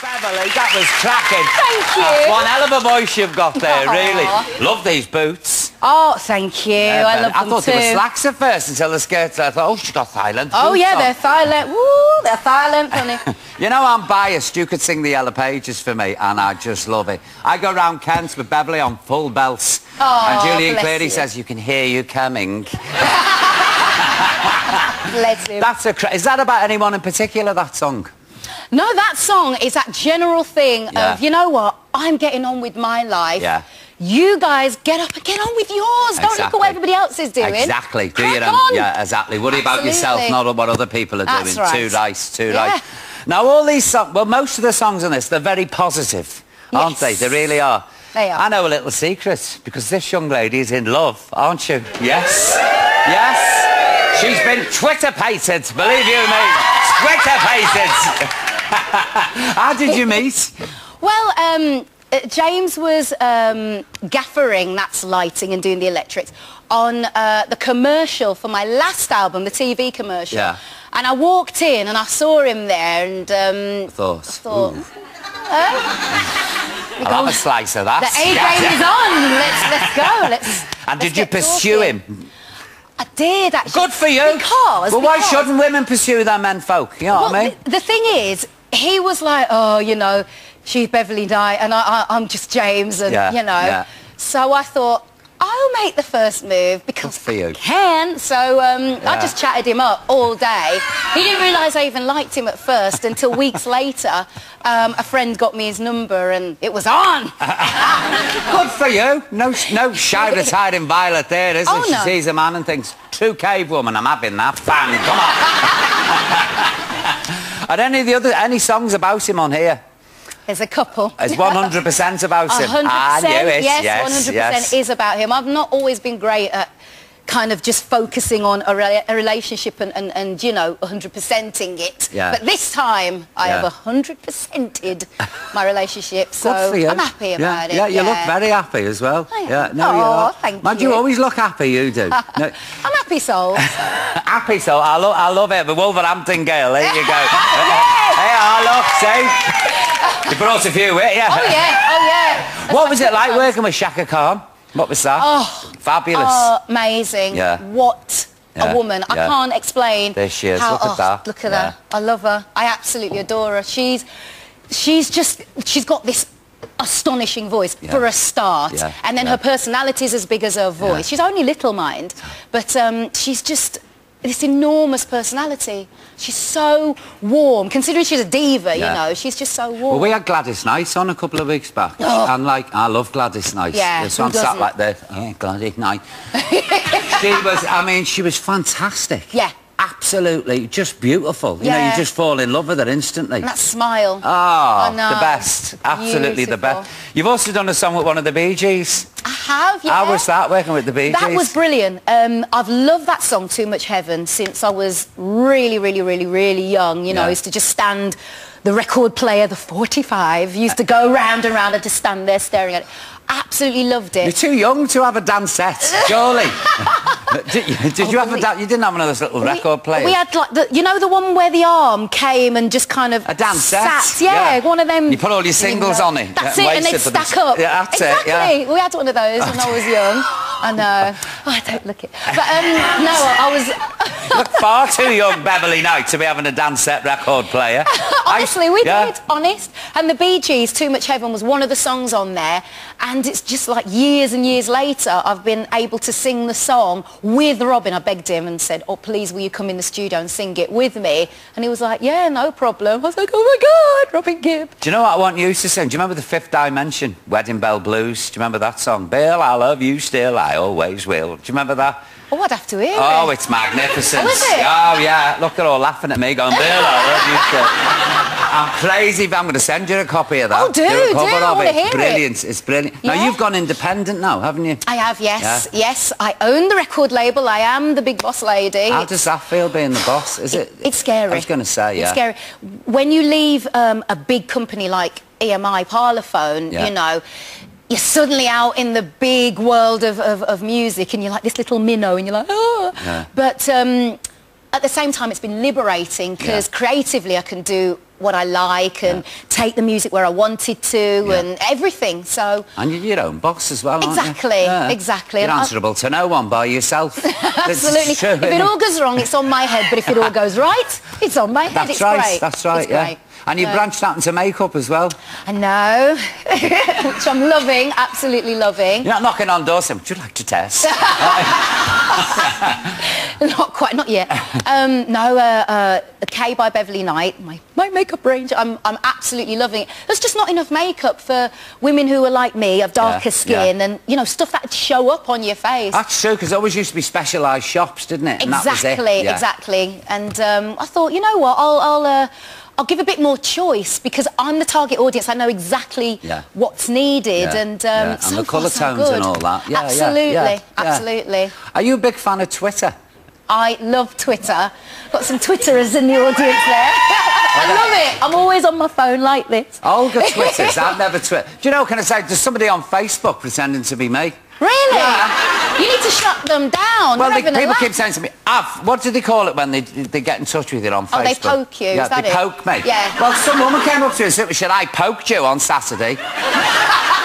Beverley, that was cracking. Thank ah, you. That's one hell of a voice you've got there, Aw. really. Love these boots. Oh, thank you. Yeah, I love I them thought too. they were slacks at first until the skirts. I thought, oh, she's got silent. Oh, yeah, on. they're silent. Woo, they're silent, honey. You know I'm biased. You could sing the Yellow Pages for me, and I just love it. I go round Kent with Beverley on full belts. Oh, and Julian bless Clary you. says, you can hear you coming. That's a... Cra- is that about anyone in particular, that song? No, that song is that general thing Yeah. of, you know what, I'm getting on with my life. Yeah. You guys get up and get on with yours. Don't look at what everybody else is doing. Exactly. Do Crack your own- on. Yeah, exactly. Worry about yourself, Absolutely. not what other people are That's doing. Too right. nice, too Yeah. right. Now, all these songs, well, most of the songs on this, they're very positive, aren't they? They really are. They are. I know a little secret, because this young lady is in love, aren't you? Yes. Yes. She's been Twitter-pated, believe you me. Twitter-pated. How did you meet? Well, um, uh, James was um, gaffering, that's lighting and doing the electrics, on uh, the commercial for my last album, the TV commercial. Yeah. And I walked in and I saw him there and um, Thought. I thought, huh? I'll have a slice of that. The A grade is on. Let's let's go. Let's. And let's did you pursue talking. him? I did actually. Good for you. Because. Well, why because- shouldn't women pursue their men folk? You know Well, what I mean? the, the thing is, he was like, oh, you know, she's Beverley Knight and I, I, I'm just James, and Yeah, you know. yeah. So I thought. I'll make the first move because for you. I can. So um, I just chatted him up all day. He didn't realise I even liked him at first until weeks later. Um, a friend got me his number and it was on. Good for you. No, no shy retiring Violet there, is Oh, it? She no. sees a man and thinks, true cave woman, I'm having that. Bang, come on. Are any of the other, any songs about him on here? There's a couple. It's 100% about him. 100%, I knew yes, yes 100% yes. is about him. I've not always been great at kind of just focusing on a, re- a relationship and, and, and, you know, 100%ing it. Yeah. But this time, I Yeah. have 100%ed my relationship, so Good for you. I'm happy yeah. about it. Yeah, you look very happy as well. Yeah, no, Aw, you are. thank Man, you you. always look happy, you do. No, I'm happy soul. happy, so I, lo- I love it. The Wolverhampton girl, there you go. hey, I look, see? You brought a few with you. oh, yeah, oh, yeah. That's What was it like working with Chaka Khan? What was that? Oh, Fabulous. Oh, amazing. Yeah. What Yeah, a woman. I can't explain. There she is. How, Look at oh, that. Look at Yeah. her. I love her. I absolutely adore her. She's, she's just, she's got this astonishing voice Yeah. for a start. Yeah, And then yeah. her is as big as her voice. Yeah. She's only little, mind. But um, she's just this enormous personality. She's so warm. Considering she's a diva, Yeah. you know, she's just so warm. Well, we had Gladys Knight on a couple of weeks back. Oh. And, like, I love Gladys Knight. Yeah, So I'm sat like this. Yeah, Gladys Knight. she was, I mean, she was fantastic. Yeah. Absolutely. Just beautiful. You know, you just fall in love with her instantly. And that smile. Oh, I know. the best. Absolutely the best. You've also done a song with one of the Bee Gees. I have, yeah. How was that, working with the Bee Gees? That was brilliant. Um, I've loved that song, Too Much Heaven, since I was really, really, really, really young. You know, Yeah. I used to just stand the record player, the 45, used to go round and round and just stand there staring at it. Absolutely loved it. You're too young to have a dance set, surely. did you, did you Oh, have a we- dance? You didn't have one of those little record players? We had like the, you know, the one where the arm came and just kind of A dance set? sat. Yeah, Yeah. one of them. You put all your singles on it, That's yeah, it, and them stack up. Yeah, that's it, exactly. yeah. We had one of those when I was young. I know. Oh, I don't look it. But um, no, I was. Far too young, Beverley Knight, to be having a dance set record player. Honestly, we yeah. did, honest. And the Bee Gees, Too Much Heaven, was one of the songs on there. And it's just like years and years later, I've been able to sing the song with Robin. I begged him and said, oh, please, will you come in the studio and sing it with me? And he was like, yeah, no problem. I was like, oh, my God, Robin Gibb. Do you know what I want you to sing? Do you remember the Fifth Dimension, Wedding Bell Blues? Do you remember that song? Bill, I love you still, I always will. Do you remember that? Oh, I'd have to hear Oh, it. it's magnificent. Oh, is it? Oh, yeah. Look, they're all laughing at me going, Bill, I love you still. I'm crazy, but I'm going to send you a copy of that. Oh, do, do. I it. hear it. brilliant. It's brilliant. Now, you've gone independent now, haven't you? I have, yes. Yeah. Yes, I own the record label. I am the big boss lady. How does that feel, being the boss? Is it? It's scary. I was going to say, yeah. It's scary. When you leave um, a big company like EMI Parlophone, Yeah. you know, you're suddenly out in the big world of, of, of music and you're like this little minnow and you're like, oh. Yeah. But um, at the same time, it's been liberating because Yeah. creatively I can do what I like and take the music where I wanted to Yeah. and everything. So And you're your own boss as well, aren't you? Exactly, exactly. You're answerable to no one by yourself. Absolutely, true, if it all goes wrong, it's on my head. But if it all goes right, it's on my head. That's it's right, great. that's right, It's yeah. great. And you So- branched out into makeup as well. I know, which I'm loving, absolutely loving. You're not knocking on doors saying, would you like to test? not quite, not yet. Um, no, uh, uh, K by Beverley Knight, my, my makeup range, I'm, I'm absolutely loving it. There's just not enough makeup for women who are like me, of darker Yeah, skin, yeah. and, you know, stuff that show up on your face. That's true, because there always used to be specialised shops, didn't it? And was it. Exactly, Yeah. exactly. And um, I thought, you know what, I'll, I'll, uh, I'll give a bit more choice because I'm the target audience. I know exactly Yeah. what's needed Yeah, and, um, yeah. And so the colour tones and all that. Yeah, absolutely, absolutely. Are you a big fan of Twitter? I love Twitter. Got some Twitterers in the audience there. I love it. I'm always on my phone like this. Olga Twitters. I've never Twitter. Do you know, can I say, there's somebody on Facebook pretending to be me? Really? You need to shut them down. Well, They're they, having a people laugh. keep saying to me, Av, what do they call it when they, they get in touch with you on Facebook? Oh, they poke you, Yeah, is that they it? poke me. Yeah. Well, some woman came up to me and said, should I poke you on Saturday?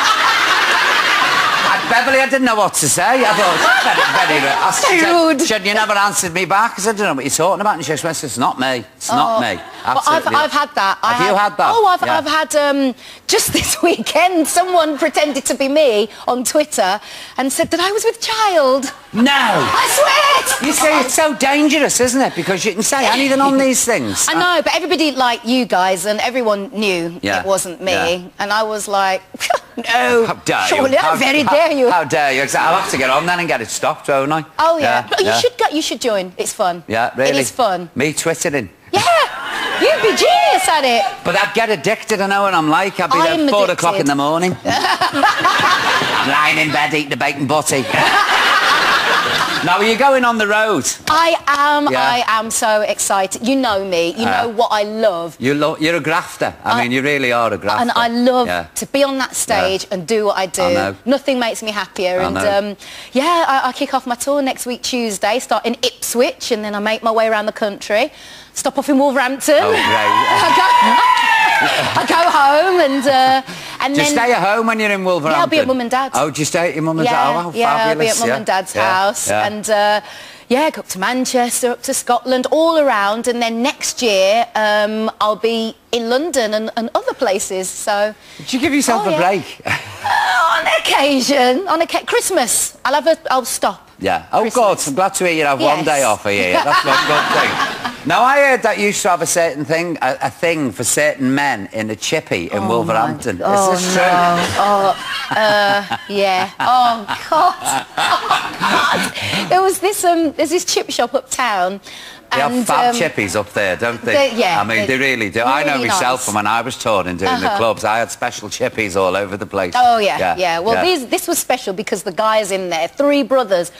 Beverley, I didn't know what to say. I thought, very, very rude. I said, rude. She said, you never answered me back. I said, I don't know what you're talking about. And she went, it's not me. It's not Oh. me. Well, I've, I've had that. I Have you had that? Oh, I've, Yeah. I've had, um, just this weekend, someone pretended to be me on Twitter and said that I was with child. No. I swear it. You see, it's so dangerous, isn't it? Because you can say anything on these things. I know, but everybody like you guys and everyone knew Yeah, it wasn't me. yeah. And I was like, no. How dare surely, you? How, very how, dare you. How dare you? Exactly. I'll have to get on then and get it stopped, won't I? oh, yeah. Yeah. you should go, you should join. It's fun. Yeah, really. It is fun. Me twittering. Yeah. You'd be genius at it. But I'd get addicted, I know what I'm like. I'd be there I'm at four o'clock in the morning. Lying in bed eating the bacon butty. now, are you going on the road? I am, Yeah. I am so excited. You know me. You Uh, know what I love. You lo- you're a grafter. I, I- mean, you really are a grafter. And I love Yeah. to be on that stage and do what I do. I. Nothing makes me happier. And. Um, yeah, I, I kick off my tour next week Tuesday, start in Ipswich, and then I make my way around the country. Stop off in Wolverhampton. Oh, great. I, go, I go home and uh, and Do you then stay at home when you're in Wolverhampton? Yeah, I'll be at mum and dad's. Oh, do you stay at your mum and yeah, dad? Oh, yeah, I'll be at mum yeah. and dad's Yeah, house, yeah. and uh, yeah, go up to Manchester, up to Scotland, all around, and then next year um, I'll be in London and, and other places. So Did you give yourself Oh, a break? uh, on occasion, on a Christmas, I'll have a, I'll stop. yeah. Oh, Christmas. good. I'm glad to hear you have one day off a year. That's one good thing. Now, I heard that you used to have a certain thing, a, a thing for certain men in a chippy in Wolverhampton. Oh, Is this true? no. Oh, uh, yeah. Oh, God. God. there was this, um, there's this chip shop uptown. They have and, fab um, chippies up there, don't they? they- yeah, I mean, they they- really do. I know myself nice. from when I was touring doing the Uh-huh. clubs. I had special chippies all over the place. Oh yeah, yeah. Well, yeah. These, this was special because the guys in there, three brothers,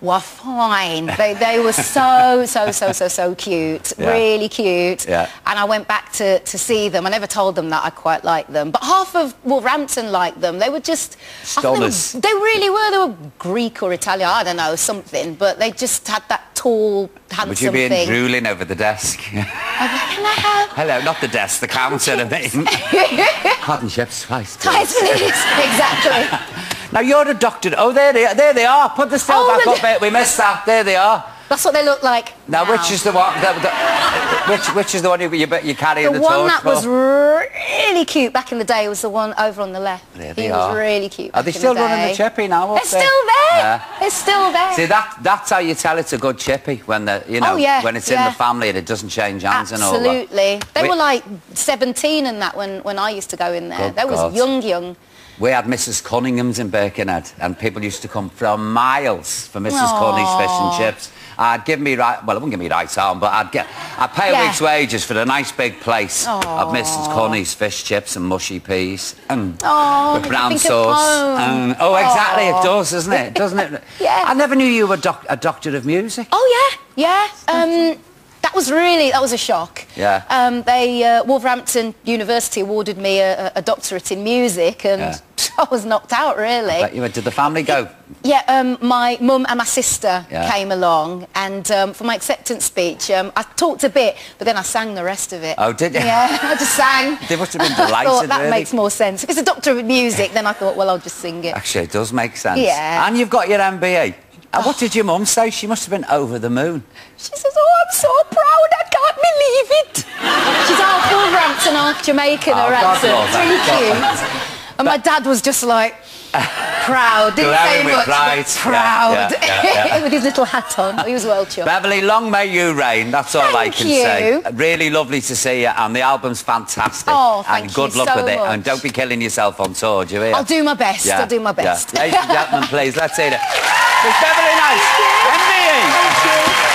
were fine. They, they were so, so, so, so, so cute. Yeah. Really cute. Yeah. And I went back to, to see them. I never told them that I quite liked them. But half of Wolverhampton liked them. They were just... I. They, were, they really were. They were Greek or Italian. I don't know, something. But they just had that tall, handsome Would you be in thing. drooling over the desk? Oh, can I have... Hello, not the desk, the counter. I mean. Pardon, chef, spice. please. Tight please. exactly. Now you're a doctor. Oh, there they are. There they are. Put the still Oh, back up, mate. We missed that. There they are. That's what they look like Now, which is the one? The, the, which which is the one you you, you carry in The the one that for? was really cute back in the day was the one over on the left. There he they was are. really cute. Are they in still the running the chippy now? It's still there. Yeah. It's still there. See that that's how you tell it's a good chippy when the you oh, know Oh, yeah, when it's in the family and it doesn't change hands and all that. Absolutely. They We- were like 17 and that when, when I used to go in there. Good they was young, young. We had Mrs. Cunningham's in Birkenhead, and people used to come from miles for Mrs. Cunningham's fish and chips. I'd give me right, well, I wouldn't give me right arm, but I'd get, I'd pay a Yeah. week's wages for the nice big place of Mrs. Cunningham's fish chips and mushy peas and with brown you think of sauce. And, oh, exactly, it does, doesn't it? Doesn't it? Yeah. I never knew you were doc- a doctor of music. Oh, yeah, yeah. Um, That was really, that was a shock. Yeah. Um, they, uh, Wolverhampton University awarded me a, a doctorate in music and Yeah. I was knocked out really. You did the family go? Yeah, um, my mum and my sister Yeah. came along and um, for my acceptance speech um, I talked a bit but then I sang the rest of it. Oh, did you? Yeah, I just sang. They must have been I delighted, thought that really. makes more sense. If it's a doctor of music then I thought well I'll just sing it. Actually, it does make sense. Yeah. And you've got your MBE. And what did your mum say? She must have been over the moon. She says, oh, I'm so proud, I can't believe it. She's half Wolverhampton, half Jamaican, ah, Oh, her accent. love It's her. really God cute. And my dad was just like, proud. Didn't say much, pride. but proud. Yeah, yeah, yeah. With his little hat on. He was well chuffed. Beverley, long may you reign. That's all I Thank can you. say. Really lovely to see you, and the album's fantastic. Oh, thank and good you luck so with it. And don't be killing yourself on tour, do you hear? I'll do my best. Yeah, I'll do my yeah. best. Ladies and gentlemen, please, let's hear it. It's Beverley Knight, MBE. Thank you.